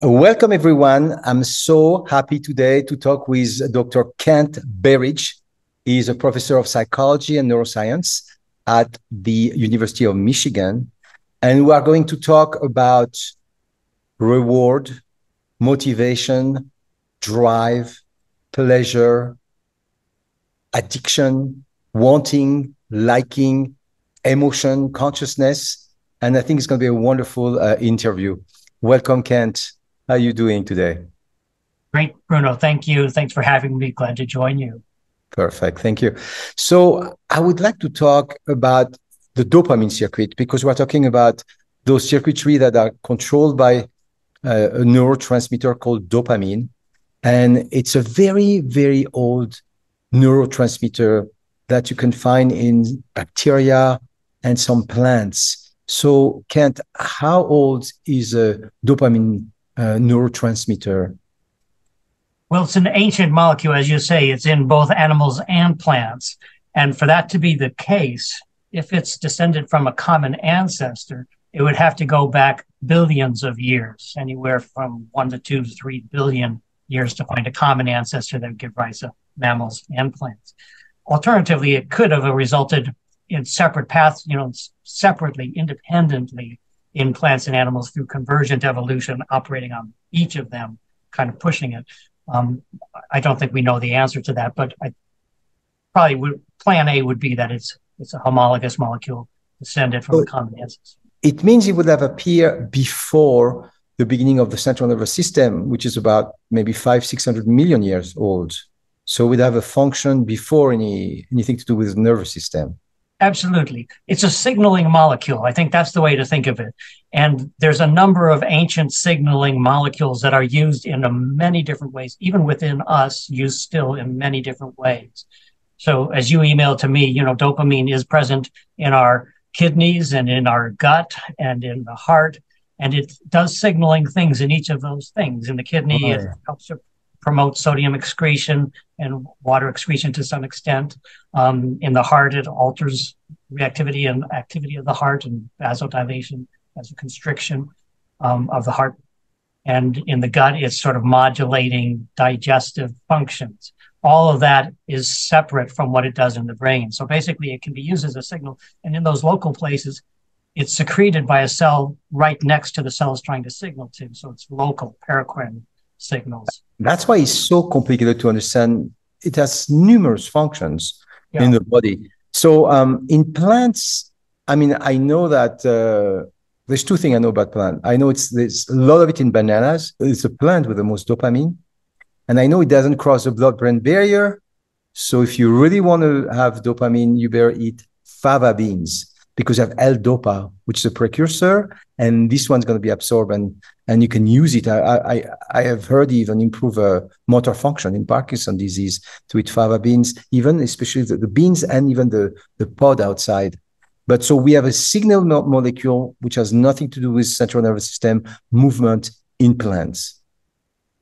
Welcome, everyone. I'm so happy today to talk with Dr. Kent Berridge. He is a professor of psychology and neuroscience at the University of Michigan. And we are going to talk about reward, motivation, drive, pleasure, addiction, wanting, liking, emotion, consciousness. And I think it's going to be a wonderful uh, interview. Welcome, Kent. How are you doing today? Great, Bruno. Thank you. Thanks for having me. Glad to join you. Perfect. Thank you. So I would like to talk about the dopamine circuit because we're talking about those circuitry that are controlled by uh, a neurotransmitter called dopamine. And it's a very, very old neurotransmitter that you can find in bacteria and some plants. So, Kent, how old is a dopamine Uh, neurotransmitter? Well, it's an ancient molecule, as you say. It's in both animals and plants. And for that to be the case, if it's descended from a common ancestor, it would have to go back billions of years, anywhere from one to two to three billion years to find a common ancestor that would give rise to mammals and plants. Alternatively, it could have resulted in separate paths, you know, separately, independently in plants and animals through convergent evolution, operating on each of them, kind of pushing it. Um, I don't think we know the answer to that, but I probably would, plan A would be that it's it's a homologous molecule descended from so the common ancestor. It means it would have appeared before the beginning of the central nervous system, which is about maybe five, six hundred million years old. So we'd have a function before any anything to do with the nervous system. Absolutely. It's a signaling molecule. I think that's the way to think of it. And there's a number of ancient signaling molecules that are used in many different ways, even within us, used still in many different ways. So as you emailed to me, you know, dopamine is present in our kidneys and in our gut and in the heart. And it does signaling things in each of those things. In the kidney, oh, yeah. it helps to promote sodium excretion and water excretion to some extent. Um, in the heart, it alters reactivity and activity of the heart and vasodilation as a constriction um, of the heart. And in the gut, it's sort of modulating digestive functions. All of that is separate from what it does in the brain. So basically, it can be used as a signal. And in those local places, it's secreted by a cell right next to the cell it's trying to signal to. So it's local paracrine signals. That's why it's so complicated to understand. It has numerous functions yeah. in the body. So um, in plants, I mean, I know that uh, there's two things I know about plant. I know it's there's a lot of it in bananas. It's a plant with the most dopamine, and I know it doesn't cross the blood-brain barrier. So if you really want to have dopamine, you better eat fava beans because you have L-DOPA, which is a precursor, and this one's going to be absorbed and, and you can use it. I, I, I have heard even improve uh, motor function in Parkinson disease to eat fava beans, even especially the, the, beans and even the, the pod outside. But so we have a signal mo molecule which has nothing to do with central nervous system movement in plants.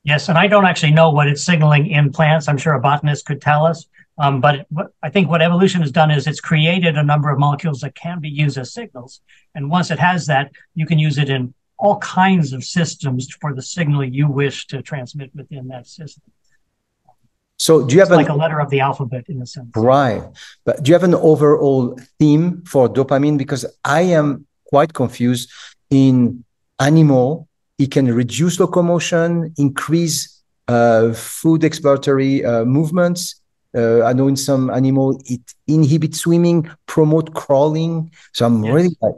Yes, and I don't actually know what it's signaling in plants. I'm sure a botanist could tell us. Um, but what, I think what evolution has done is it's created a number of molecules that can be used as signals. And once it has that, you can use it in all kinds of systems for the signal you wish to transmit within that system. So do you have an, like a letter of the alphabet in a sense? Right. But do you have an overall theme for dopamine? Because I am quite confused in animal, it can reduce locomotion, increase uh, food exploratory uh, movements, uh, I know in some animal it inhibits swimming, promote crawling. So I'm really like.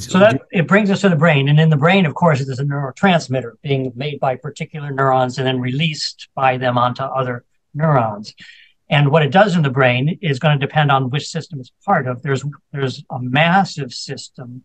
So that it brings us to the brain, and in the brain, of course, there's a neurotransmitter being made by particular neurons and then released by them onto other neurons. And what it does in the brain is going to depend on which system it's part of. There's there's a massive system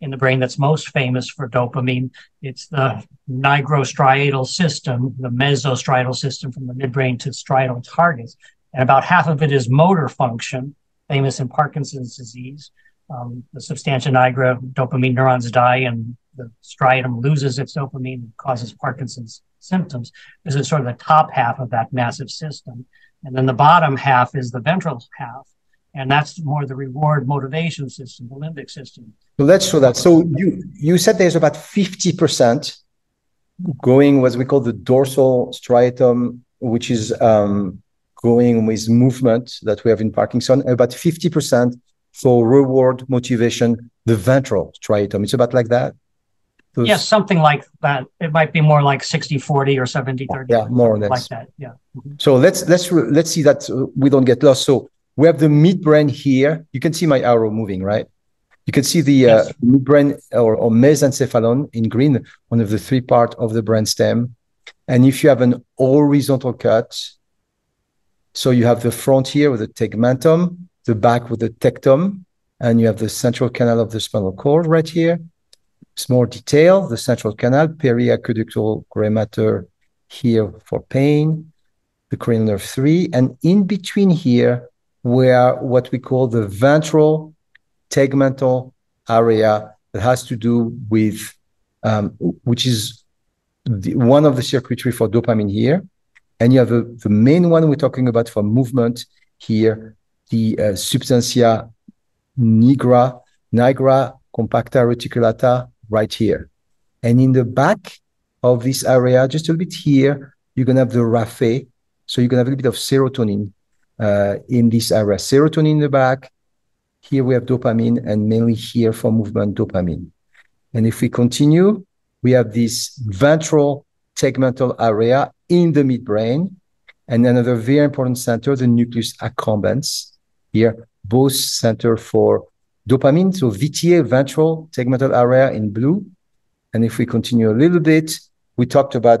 in the brain that's most famous for dopamine. It's the nigrostriatal system, the mesostriatal system from the midbrain to striatal targets and about half of it is motor function, famous in Parkinson's disease. Um, the substantia nigra dopamine neurons die and the striatum loses its dopamine and causes Parkinson's symptoms. This is sort of the top half of that massive system. And then the bottom half is the ventral half. And that's more the reward motivation system, the limbic system. So let's show that. So you, you said there's about 50% going what we call the dorsal striatum, which is um, going with movement that we have in Parkinson, about 50% for reward motivation, the ventral striatum. It's about like that. Those, yes, something like that. It might be more like 60 40 or 70 30. Yeah, more or less. Like that. Yeah. So let's let's let's see that we don't get lost. So we have the midbrain here. You can see my arrow moving, right? You can see the yes. uh, midbrain or, or mesencephalon in green, one of the three parts of the brain stem. And if you have an horizontal cut, so you have the front here with the tegmentum, the back with the tectum, and you have the central canal of the spinal cord right here. It's more detail, the central canal, periaqueductal gray matter here for pain, the cranial nerve 3, and in between here, where what we call the ventral tegmental area that has to do with, um, which is the, one of the circuitry for dopamine here. And you have a, the main one we're talking about for movement here, the uh, substantia nigra, nigra compacta reticulata right here. And in the back of this area, just a little bit here, you're going to have the raphe. So you're going to have a little bit of serotonin uh, in this area. Serotonin in the back. Here we have dopamine and mainly here for movement dopamine. And if we continue, we have this ventral tegmental area in the midbrain and another very important center, the nucleus accumbens here, both center for dopamine. So VTA, ventral tegmental area in blue. And if we continue a little bit, we talked about,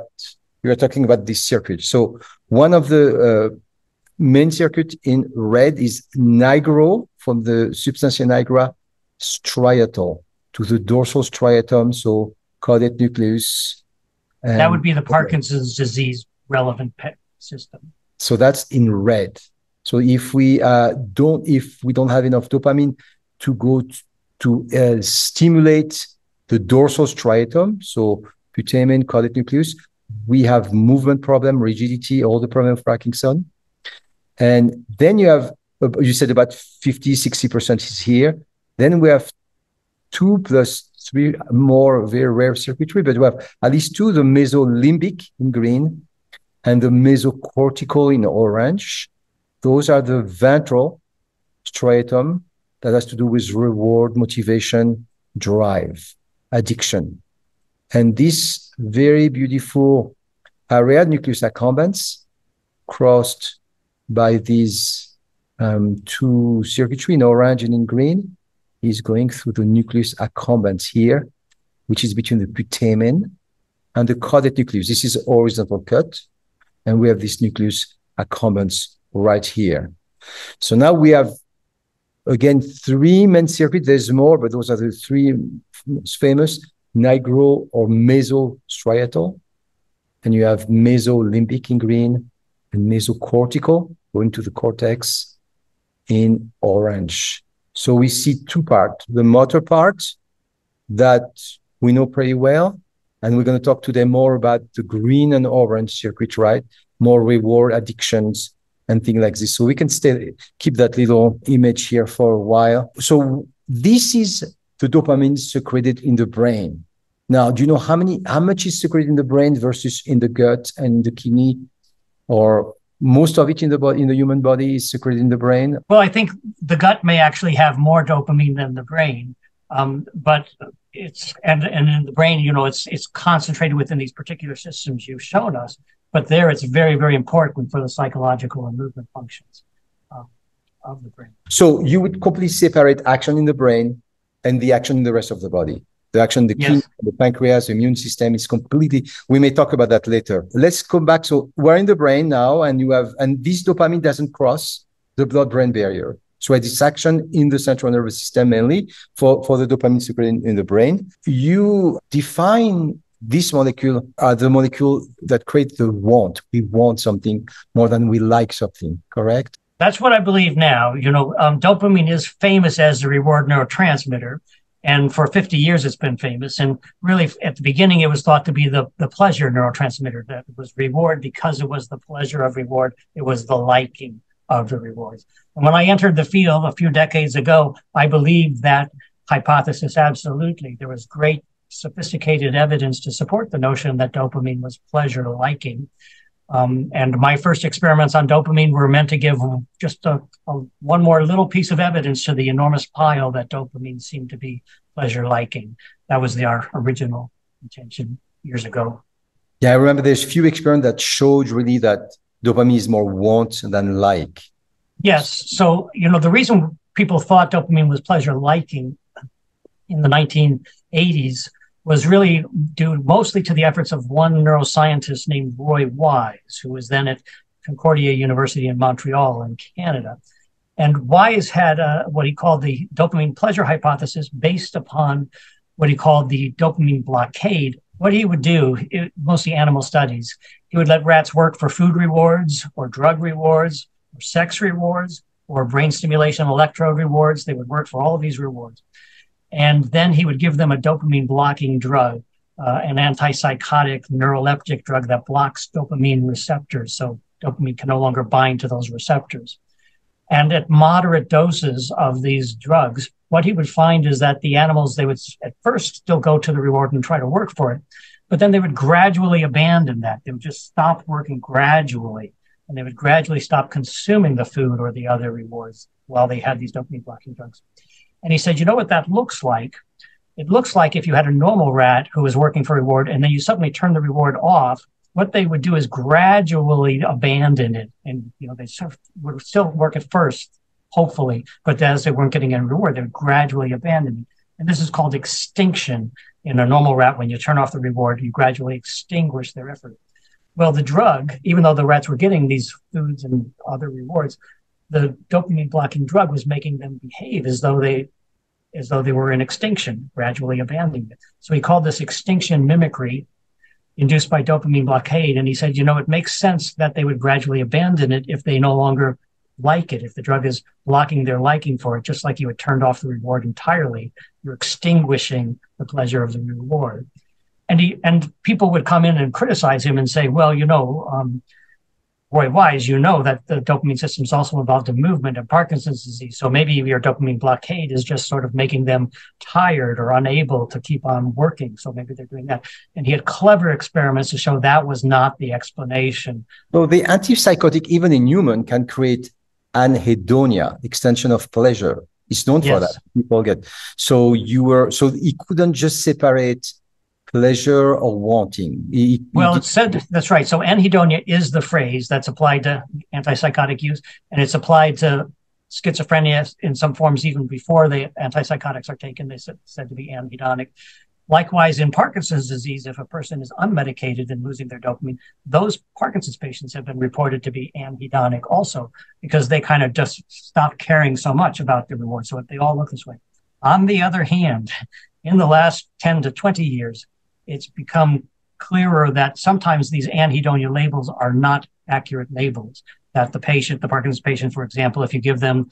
we are talking about this circuit. So one of the uh, main circuit in red is nigro from the substantia nigra striatal to the dorsal striatum, so caudate nucleus. That would be the Parkinson's disease relevant PET system. So that's in red. So if we uh, don't, if we don't have enough dopamine to go t- to uh, stimulate the dorsal striatum, so putamen, caudate nucleus, we have movement problem, rigidity, all the problem of Parkinson. And then you have, uh, you said about 50, 60% is here. Then we have two plus three more very rare circuitry, but we have at least two, the mesolimbic in green and the mesocortical in orange. Those are the ventral striatum that has to do with reward, motivation, drive, addiction. And this very beautiful area, nucleus accumbens, crossed by these um, two circuitry in orange and in green is going through the nucleus accumbens here, which is between the putamen and the caudate nucleus. This is horizontal cut, and we have this nucleus accumbens right here. So now we have again three main circuits. There's more, but those are the three famous nigro or mesostriatal. And you have mesolimbic in green, and mesocortical going to the cortex in orange. So we see two parts, the motor part that we know pretty well. And we're going to talk today more about the green and orange circuit, right? More reward addictions and things like this. So we can stay, keep that little image here for a while. So this is the dopamine secreted in the brain. Now, do you know how many, how much is secreted in the brain versus in the gut and the kidney or most of it in the body in the human body is secreted in the brain. Well i think the gut may actually have more dopamine than the brain um, but it's and and in the brain you know it's it's concentrated within these particular systems you've shown us but there it's very very important for the psychological and movement functions um, of the brain. So you would completely separate action in the brain and the action in the rest of the body the action, the kidney, yes. the pancreas, the immune system is completely. We may talk about that later. Let's come back. So we're in the brain now, and you have, and this dopamine doesn't cross the blood-brain barrier. So at this action in the central nervous system mainly for, for the dopamine secreted in, in the brain. You define this molecule are the molecule that creates the want. We want something more than we like something, correct? That's what I believe now. You know, um, dopamine is famous as the reward neurotransmitter. And for 50 years, it's been famous. And really, at the beginning, it was thought to be the, the pleasure neurotransmitter that was reward because it was the pleasure of reward. It was the liking of the rewards. And when I entered the field a few decades ago, I believed that hypothesis absolutely. There was great sophisticated evidence to support the notion that dopamine was pleasure liking. Um, and my first experiments on dopamine were meant to give just a, a, one more little piece of evidence to the enormous pile that dopamine seemed to be pleasure liking. That was the, our original intention years ago. Yeah, I remember there's a few experiments that showed really that dopamine is more want than like. Yes. So, you know, the reason people thought dopamine was pleasure liking in the 1980s was really due mostly to the efforts of one neuroscientist named Roy Wise, who was then at Concordia University in Montreal in Canada. And Wise had uh, what he called the dopamine pleasure hypothesis based upon what he called the dopamine blockade. What he would do, it, mostly animal studies, he would let rats work for food rewards or drug rewards or sex rewards or brain stimulation electrode rewards. They would work for all of these rewards. And then he would give them a dopamine blocking drug, uh, an antipsychotic neuroleptic drug that blocks dopamine receptors. So dopamine can no longer bind to those receptors. And at moderate doses of these drugs, what he would find is that the animals, they would at first still go to the reward and try to work for it, but then they would gradually abandon that. They would just stop working gradually and they would gradually stop consuming the food or the other rewards while they had these dopamine blocking drugs. And he said, you know what that looks like? It looks like if you had a normal rat who was working for reward and then you suddenly turn the reward off, what they would do is gradually abandon it. And, you know, they sort of would still work at first, hopefully, but as they weren't getting any reward, they would gradually abandon it. And this is called extinction in a normal rat. When you turn off the reward, you gradually extinguish their effort. Well, the drug, even though the rats were getting these foods and other rewards, the dopamine blocking drug was making them behave as though they as though they were in extinction, gradually abandoning it. So he called this extinction mimicry induced by dopamine blockade. And he said, you know, it makes sense that they would gradually abandon it if they no longer like it. If the drug is blocking their liking for it, just like you had turned off the reward entirely, you're extinguishing the pleasure of the reward and he and people would come in and criticize him and say, well, you know, um, Roy Wise, you know that the dopamine system is also involved in movement and Parkinson's disease. So maybe your dopamine blockade is just sort of making them tired or unable to keep on working. So maybe they're doing that. And he had clever experiments to show that was not the explanation. So the antipsychotic, even in human, can create anhedonia, extension of pleasure. It's known yes. for that. People get so you were so he couldn't just separate pleasure or wanting? He, well, it, it's said that's right. So anhedonia is the phrase that's applied to antipsychotic use, and it's applied to schizophrenia in some forms even before the antipsychotics are taken. They said, said to be anhedonic. Likewise, in Parkinson's disease, if a person is unmedicated and losing their dopamine, those Parkinson's patients have been reported to be anhedonic also because they kind of just stop caring so much about the reward. So they all look this way. On the other hand, in the last 10 to 20 years, it's become clearer that sometimes these anhedonia labels are not accurate labels. That the patient, the Parkinson's patient, for example, if you give them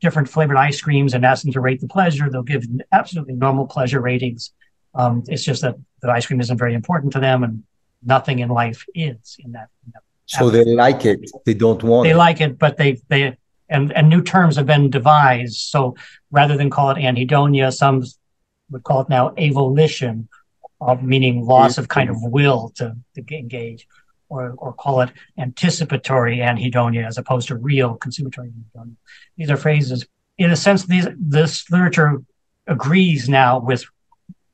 different flavored ice creams and ask them to rate the pleasure, they'll give absolutely normal pleasure ratings. Um, it's just that the ice cream isn't very important to them, and nothing in life is in that. In that so they like it; they don't want. They it. like it, but they they and and new terms have been devised. So rather than call it anhedonia, some would call it now avolition of meaning loss of kind of will to, to engage, or, or call it anticipatory anhedonia as opposed to real consummatory anhedonia. These are phrases. In a sense, these, this literature agrees now with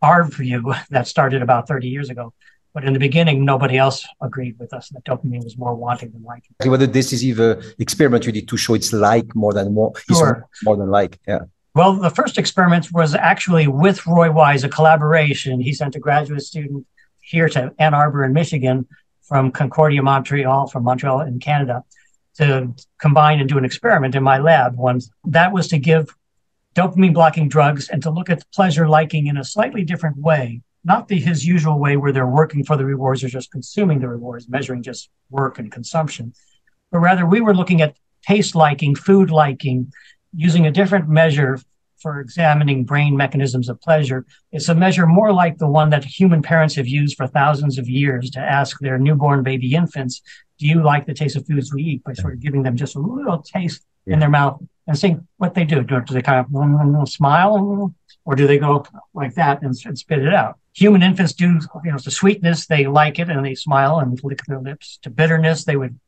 our view that started about 30 years ago. But in the beginning, nobody else agreed with us that dopamine was more wanting than liking. Whether this is even experiment really to show it's like more than more, sure. more than like, yeah. Well, the first experiment was actually with Roy Wise, a collaboration. He sent a graduate student here to Ann Arbor in Michigan from Concordia Montreal, from Montreal in Canada, to combine and do an experiment in my lab. One that was to give dopamine blocking drugs and to look at pleasure liking in a slightly different way, not the his usual way where they're working for the rewards or just consuming the rewards, measuring just work and consumption, but rather we were looking at taste liking, food liking, using a different measure for examining brain mechanisms of pleasure. It's a measure more like the one that human parents have used for thousands of years to ask their newborn baby infants, do you like the taste of foods we eat? By sort of giving them just a little taste yeah. in their mouth and seeing what they do. Do, they kind of smile? or do they go like that and, and spit it out? Human infants do, you know, to sweetness, they like it and they smile and lick their lips. To bitterness, they would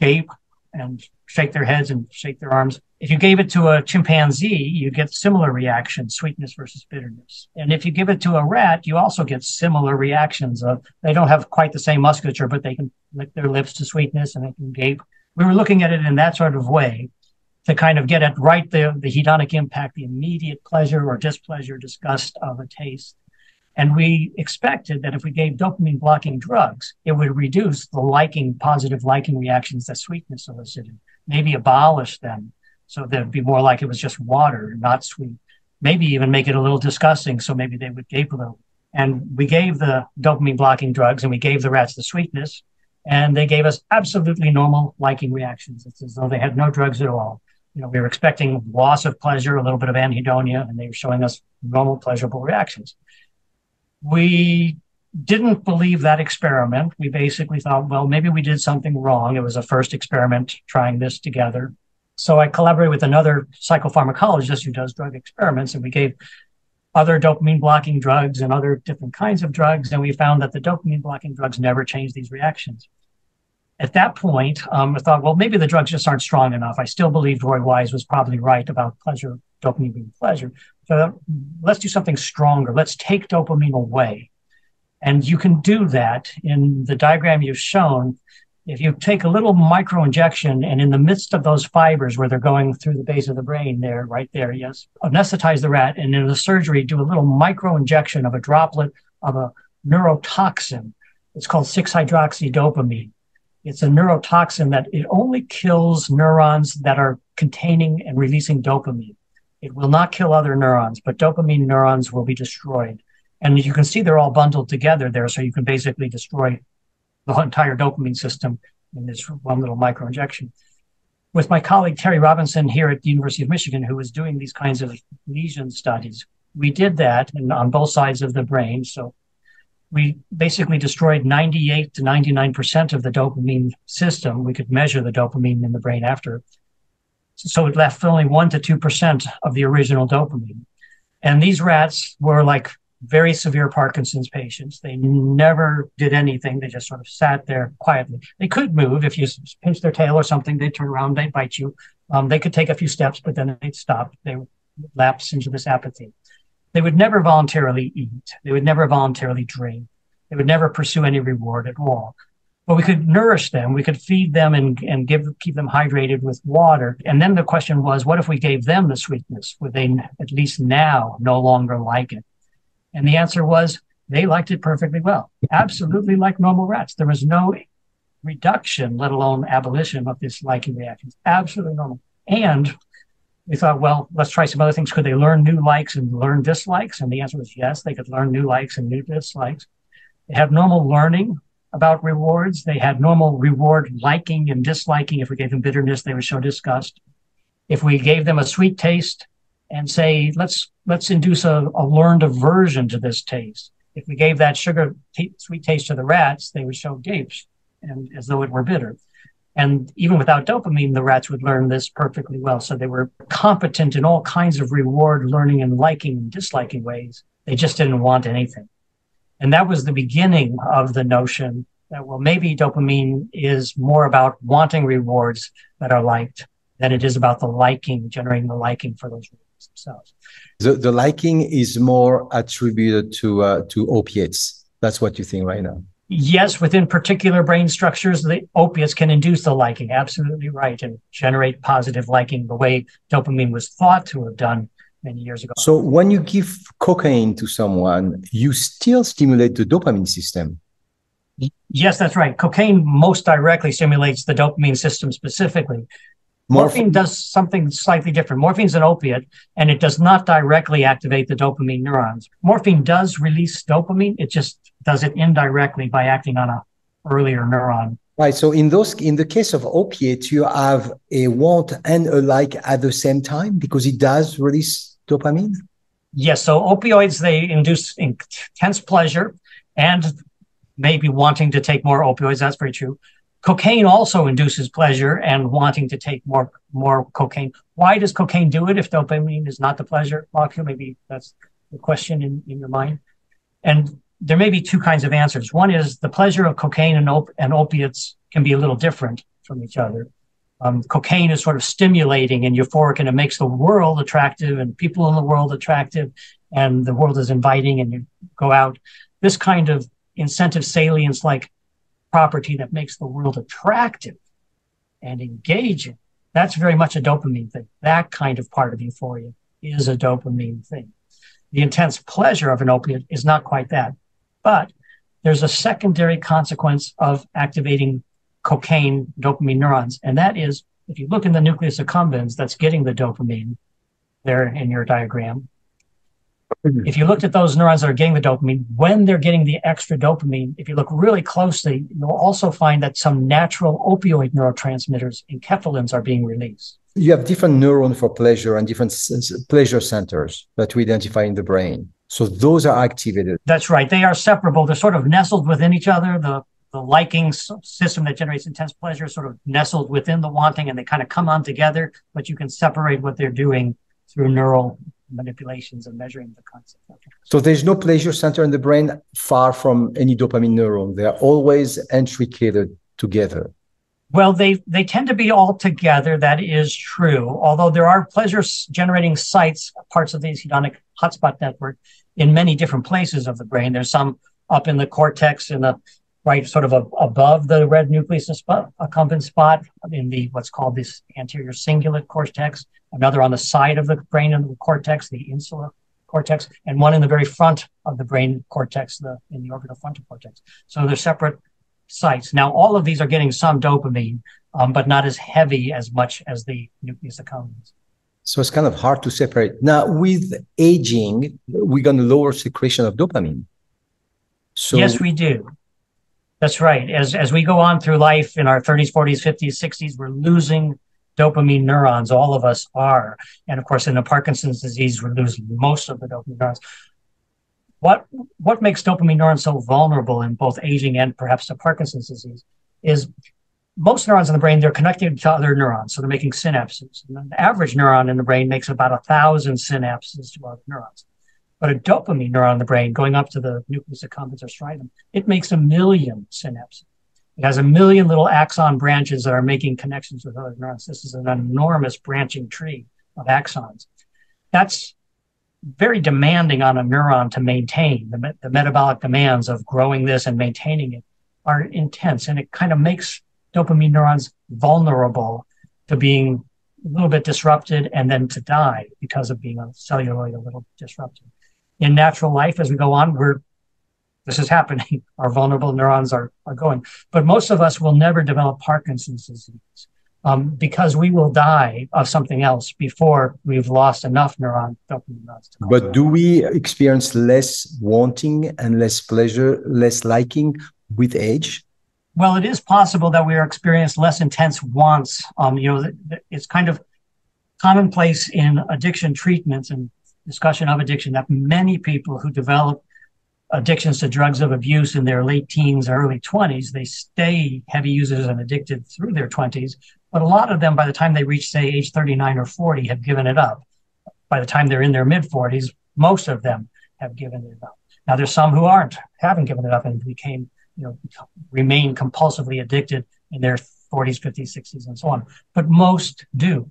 gape and shake their heads and shake their arms. If you gave it to a chimpanzee, you get similar reactions, sweetness versus bitterness. And if you give it to a rat, you also get similar reactions of they don't have quite the same musculature, but they can lick their lips to sweetness and they can gape. We were looking at it in that sort of way to kind of get at right the, the hedonic impact, the immediate pleasure or displeasure, disgust of a taste. And we expected that if we gave dopamine blocking drugs, it would reduce the liking, positive liking reactions that sweetness elicited, maybe abolish them. So they'd be more like it was just water, not sweet. Maybe even make it a little disgusting. So maybe they would gape a little. And we gave the dopamine blocking drugs and we gave the rats the sweetness and they gave us absolutely normal liking reactions. It's as though they had no drugs at all you know, we were expecting loss of pleasure, a little bit of anhedonia, and they were showing us normal pleasurable reactions. We didn't believe that experiment. We basically thought, well, maybe we did something wrong. It was a first experiment trying this together. So I collaborated with another psychopharmacologist who does drug experiments, and we gave other dopamine blocking drugs and other different kinds of drugs. And we found that the dopamine blocking drugs never changed these reactions at that point, um, I thought, well, maybe the drugs just aren't strong enough. I still believed Roy Wise was probably right about pleasure, dopamine being pleasure. So let's do something stronger. Let's take dopamine away. And you can do that in the diagram you've shown. If you take a little micro injection and in the midst of those fibers where they're going through the base of the brain there, right there, yes, anesthetize the rat and in the surgery, do a little micro injection of a droplet of a neurotoxin. It's called 6-hydroxydopamine. It's a neurotoxin that it only kills neurons that are containing and releasing dopamine. It will not kill other neurons, but dopamine neurons will be destroyed. And you can see they're all bundled together there. So you can basically destroy the entire dopamine system in this one little micro injection. With my colleague Terry Robinson here at the University of Michigan, who was doing these kinds of lesion studies, we did that and on both sides of the brain. So we basically destroyed 98 to 99% of the dopamine system. We could measure the dopamine in the brain after. So it left only 1 to 2% of the original dopamine. And these rats were like very severe Parkinson's patients. They never did anything. They just sort of sat there quietly. They could move if you pinch their tail or something. They'd turn around, they'd bite you. Um, they could take a few steps, but then they'd stop. They would lapse into this apathy. They would never voluntarily eat. They would never voluntarily drink. They would never pursue any reward at all. But we could nourish them. We could feed them and, and give, keep them hydrated with water. And then the question was, what if we gave them the sweetness? Would they at least now no longer like it? And the answer was they liked it perfectly well, absolutely like normal rats. There was no reduction, let alone abolition of this liking reactions. Absolutely normal. And we thought, well, let's try some other things. Could they learn new likes and learn dislikes? And the answer was yes, they could learn new likes and new dislikes. They have normal learning about rewards. They had normal reward liking and disliking. If we gave them bitterness, they would show disgust. If we gave them a sweet taste and say, let's, let's induce a, a learned aversion to this taste. If we gave that sugar t- sweet taste to the rats, they would show gapes and as though it were bitter. And even without dopamine, the rats would learn this perfectly well. So they were competent in all kinds of reward learning and liking and disliking ways. They just didn't want anything. And that was the beginning of the notion that, well, maybe dopamine is more about wanting rewards that are liked than it is about the liking, generating the liking for those rewards themselves. The, the liking is more attributed to uh, to opiates. That's what you think right now. Yes, within particular brain structures, the opiates can induce the liking. Absolutely right, and generate positive liking the way dopamine was thought to have done many years ago. So when you give cocaine to someone, you still stimulate the dopamine system. Yes, that's right. Cocaine most directly stimulates the dopamine system specifically. Morphine does something slightly different. Morphine is an opiate and it does not directly activate the dopamine neurons. Morphine does release dopamine. It just does it indirectly by acting on a earlier neuron. Right. So in those, in the case of opiates, you have a want and a like at the same time because it does release dopamine. Yes. So opioids they induce intense pleasure and maybe wanting to take more opioids. That's very true. cocaine also induces pleasure and wanting to take more more cocaine. Why does cocaine do it if dopamine is not the pleasure molecule? Maybe that's the question in, in your mind. And there may be two kinds of answers. One is the pleasure of cocaine and, op- and opiates can be a little different from each other. Um, cocaine is sort of stimulating and euphoric, and it makes the world attractive and people in the world attractive, and the world is inviting, and you go out. This kind of incentive salience like property that makes the world attractive and engaging, that's very much a dopamine thing. That kind of part of euphoria is a dopamine thing. The intense pleasure of an opiate is not quite that. But there's a secondary consequence of activating cocaine dopamine neurons. And that is if you look in the nucleus accumbens that's getting the dopamine there in your diagram, Mm-hmm. If you looked at those neurons that are getting the dopamine, when they're getting the extra dopamine, if you look really closely, you'll also find that some natural opioid neurotransmitters enkephalins are being released. You have different neurons for pleasure and different pleasure centers that we identify in the brain. So those are activated. That's right. They are separable. They're sort of nestled within each other. The the liking system that generates intense pleasure sort of nestled within the wanting and they kind of come on together, but you can separate what they're doing through neural manipulations and measuring the concept. So there's no pleasure center in the brain far from any dopamine neuron. They're always intricated together. Well, they, they tend to be all together. That is true. Although there are pleasure generating sites, parts of the hedonic hotspot network in many different places of the brain. There's some up in the cortex in the right sort of a, above the red nucleus spot, accumbens spot in the what's called this anterior cingulate cortex another on the side of the brain and the cortex, the insular cortex, and one in the very front of the brain cortex, the in the orbitofrontal cortex. So they're separate sites. Now, all of these are getting some dopamine, um, but not as heavy as much as the nucleus accumbens. So it's kind of hard to separate. Now, with aging, we're going to lower secretion of dopamine. So yes, we do. That's right. As as we go on through life in our 30s, 40s, 50s, 60s, we're losing dopamine neurons. All of us are. And of course, in the Parkinson's disease, we lose most of the dopamine neurons. What, what makes dopamine neurons so vulnerable in both aging and perhaps the Parkinson's disease is most neurons in the brain, they're connected to other neurons. So they're making synapses. And the average neuron in the brain makes about a thousand synapses to other neurons. But a dopamine neuron in the brain going up to the nucleus accumbens or striatum, it makes a million synapses. It has a million little axon branches that are making connections with other neurons. This is an enormous branching tree of axons. That's very demanding on a neuron to maintain. The, the metabolic demands of growing this and maintaining it are intense, and it kind of makes dopamine neurons vulnerable to being a little bit disrupted and then to die because of being a cellularly a little disrupted. In natural life, as we go on, we're this is happening. Our vulnerable neurons are, are going. But most of us will never develop Parkinson's disease um, because we will die of something else before we've lost enough neuron dopamine neurons. but do we experience less wanting and less pleasure, less liking with age? Well, it is possible that we are experience less intense wants. Um, you know, it's kind of commonplace in addiction treatments and discussion of addiction that many people who develop addictions to drugs of abuse in their late teens, or early 20s, they stay heavy users and addicted through their 20s. But a lot of them, by the time they reach, say, age 39 or 40, have given it up. By the time they're in their mid 40s, most of them have given it up. Now, there's some who aren't, haven't given it up and became, you know, remain compulsively addicted in their 40s, 50s, 60s, and so on. But most do.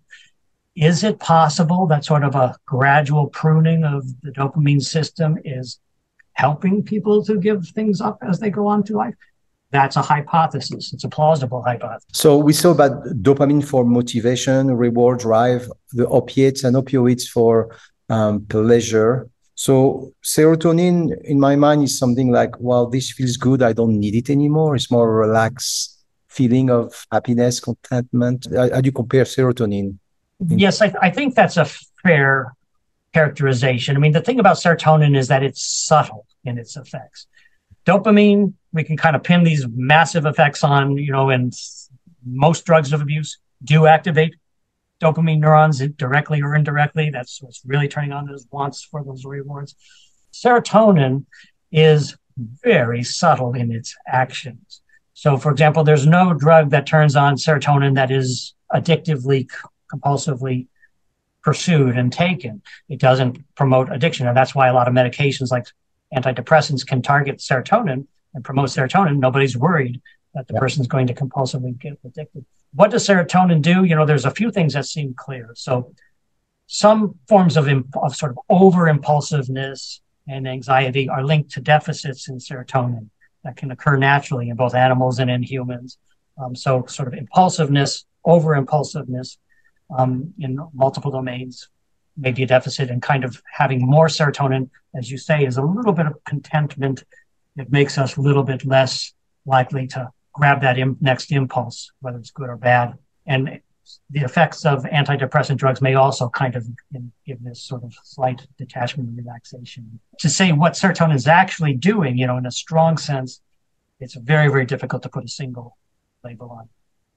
Is it possible that sort of a gradual pruning of the dopamine system is helping people to give things up as they go on through life. That's a hypothesis. It's a plausible hypothesis. So we saw about dopamine for motivation, reward, drive, the opiates and opioids for um, pleasure. So serotonin, in my mind, is something like, well, this feels good. I don't need it anymore. It's more relaxed feeling of happiness, contentment. How do you compare serotonin? Yes, I, I think that's a fair characterization. I mean, the thing about serotonin is that it's subtle in its effects. Dopamine, we can kind of pin these massive effects on, you know, and most drugs of abuse do activate dopamine neurons directly or indirectly. That's what's really turning on those wants for those rewards. Serotonin is very subtle in its actions. So, for example, there's no drug that turns on serotonin that is addictively, compulsively pursued and taken. It doesn't promote addiction. And that's why a lot of medications like antidepressants can target serotonin and promote serotonin. Nobody's worried that the yeah. person's going to compulsively get addicted. What does serotonin do? You know, there's a few things that seem clear. So, some forms of, imp- of sort of over impulsiveness and anxiety are linked to deficits in serotonin that can occur naturally in both animals and in humans. Um, so, sort of impulsiveness, over impulsiveness um, in multiple domains may be a deficit, and kind of having more serotonin, as you say, is a little bit of contentment. It makes us a little bit less likely to grab that Im- next impulse, whether it's good or bad. And the effects of antidepressant drugs may also kind of give this sort of slight detachment and relaxation. To say what serotonin is actually doing, you know, in a strong sense, it's very, very difficult to put a single label on.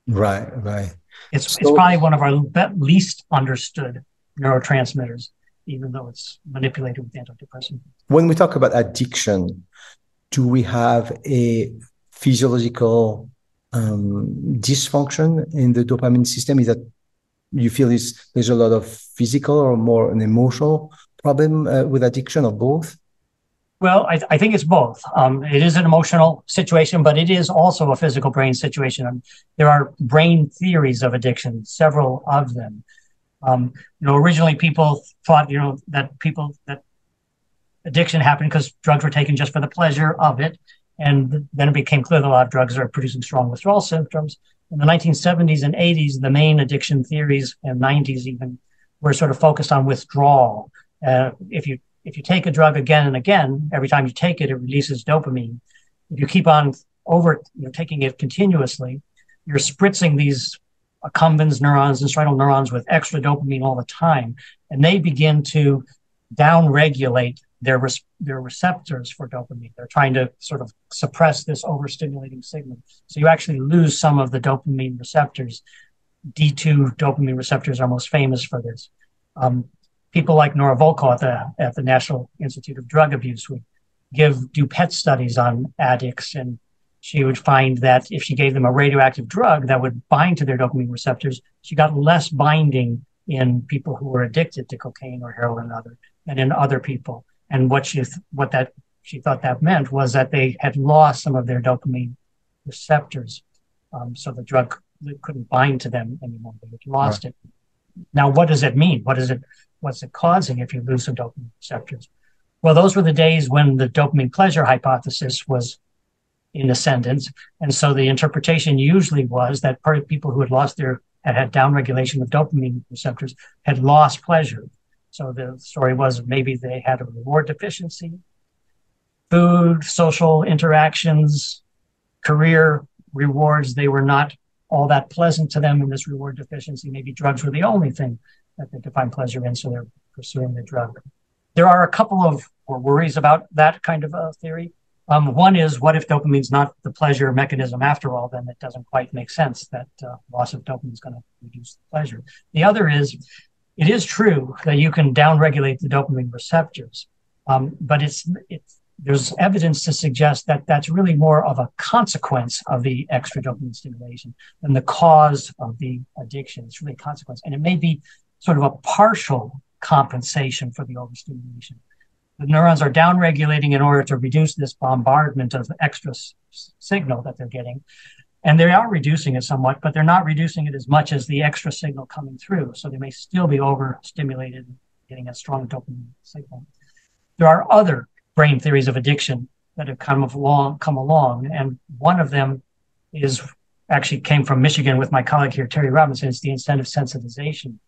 Right, right. It's so, it's probably one of our least understood neurotransmitters, even though it's manipulated with antidepressants. When we talk about addiction, do we have a physiological um, dysfunction in the dopamine system? Is that you feel is there's a lot of physical or more an emotional problem uh, with addiction or both? Well, I, I think it's both. Um, it is an emotional situation, but it is also a physical brain situation. And there are brain theories of addiction, several of them. Um, you know, originally people thought, you know, that people that addiction happened because drugs were taken just for the pleasure of it. And then it became clear that a lot of drugs are producing strong withdrawal symptoms. In the 1970s and 80s, the main addiction theories, and 90s even, were sort of focused on withdrawal. Uh, if you if you take a drug again and again, every time you take it, it releases dopamine. If you keep on over you know, taking it continuously, you're spritzing these accumbens neurons and striatal neurons with extra dopamine all the time, and they begin to downregulate their res- their receptors for dopamine. They're trying to sort of suppress this overstimulating signal. So you actually lose some of the dopamine receptors. D2 dopamine receptors are most famous for this. Um, people like Nora Volkow at the at the National Institute of Drug Abuse would give do PET studies on addicts, and she would find that if she gave them a radioactive drug that would bind to their dopamine receptors, she got less binding in people who were addicted to cocaine or heroin and other than in other people. And what she what that she thought that meant was that they had lost some of their dopamine receptors, um, so the drug couldn't bind to them anymore. They had lost right. it. Now, what does it mean? What is it? What's it causing if you lose some dopamine receptors? Well, those were the days when the dopamine pleasure hypothesis was in ascendance, and so the interpretation usually was that part of people who had lost their had had downregulation of dopamine receptors had lost pleasure. So the story was maybe they had a reward deficiency, food, social interactions, career rewards. They were not all that pleasant to them in this reward deficiency. Maybe drugs were the only thing that they could find pleasure in, so they're pursuing the drug. There are a couple of worries about that kind of a theory. Um, one is, what if dopamine's not the pleasure mechanism after all? Then it doesn't quite make sense that uh, loss of dopamine is going to reduce the pleasure. The other is, it is true that you can downregulate the dopamine receptors, um, but it's it's there's evidence to suggest that that's really more of a consequence of the extra dopamine stimulation than the cause of the addiction. It's really a consequence, and it may be sort of a partial compensation for the overstimulation. The neurons are downregulating in order to reduce this bombardment of the extra s- signal that they're getting. And they are reducing it somewhat, but they're not reducing it as much as the extra signal coming through. So they may still be overstimulated, getting a strong dopamine signal. There are other brain theories of addiction that have come along, come along, and one of them is actually came from Michigan with my colleague here, Terry Robinson. It's the incentive sensitization,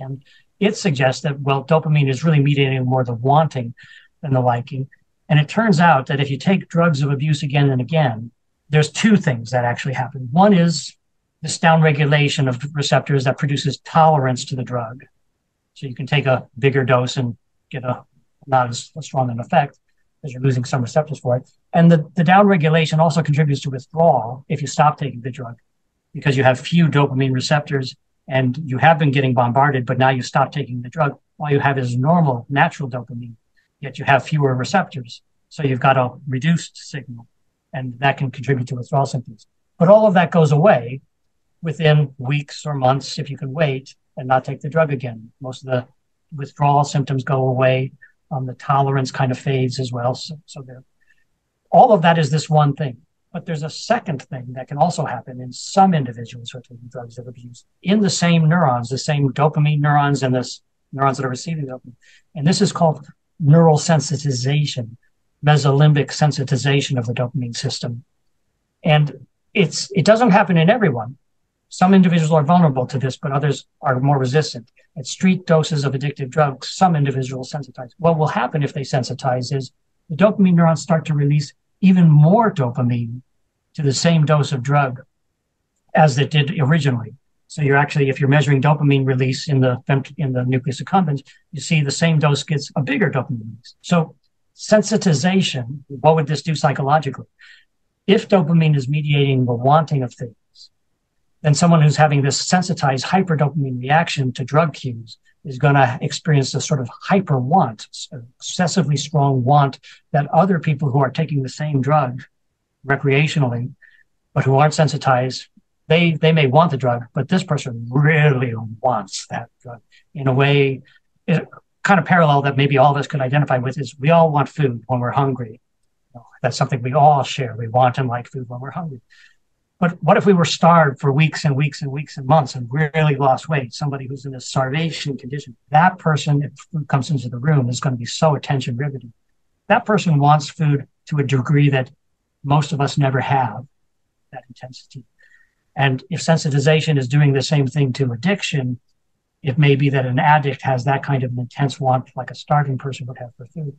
and it suggests that well, dopamine is really mediating more the wanting than the liking. And it turns out that if you take drugs of abuse again and again, there's two things that actually happen. One is this downregulation of receptors that produces tolerance to the drug. So you can take a bigger dose and get a not as strong an effect because you're losing some receptors for it. And the, the downregulation also contributes to withdrawal if you stop taking the drug because you have few dopamine receptors and you have been getting bombarded, but now you stop taking the drug. All you have is normal, natural dopamine, yet you have fewer receptors. So you've got a reduced signal. and that can contribute to withdrawal symptoms. But all of that goes away within weeks or months if you can wait and not take the drug again. Most of the withdrawal symptoms go away. Um, the tolerance kind of fades as well. So, so all of that is this one thing. But there's a second thing that can also happen in some individuals who are taking drugs of abuse in the same neurons, the same dopamine neurons and the neurons that are receiving dopamine. And this is called neural sensitization, mesolimbic sensitization of the dopamine system. And it's it doesn't happen in everyone. Some individuals are vulnerable to this, but others are more resistant. At street doses of addictive drugs, some individuals sensitize. What will happen if they sensitize is the dopamine neurons start to release even more dopamine to the same dose of drug as it did originally. So you're actually, if you're measuring dopamine release in the in the nucleus accumbens, you see the same dose gets a bigger dopamine release. So sensitization, what would this do psychologically? If dopamine is mediating the wanting of things, then someone who's having this sensitized hyperdopamine reaction to drug cues is going to experience a sort of hyper want, excessively strong want that other people who are taking the same drug recreationally, but who aren't sensitized, they, they may want the drug, but this person really wants that drug in a way, eh, kind of parallel that maybe all of us could identify with is we all want food when we're hungry. That's something we all share. We want and like food when we're hungry. But what if we were starved for weeks and weeks and weeks and months and really lost weight? Somebody who's in a starvation condition, that person, if food comes into the room, is going to be so attention riveted. That person wants food to a degree that most of us never have that intensity. And if sensitization is doing the same thing to addiction, it may be that an addict has that kind of an intense want like a starving person would have for food.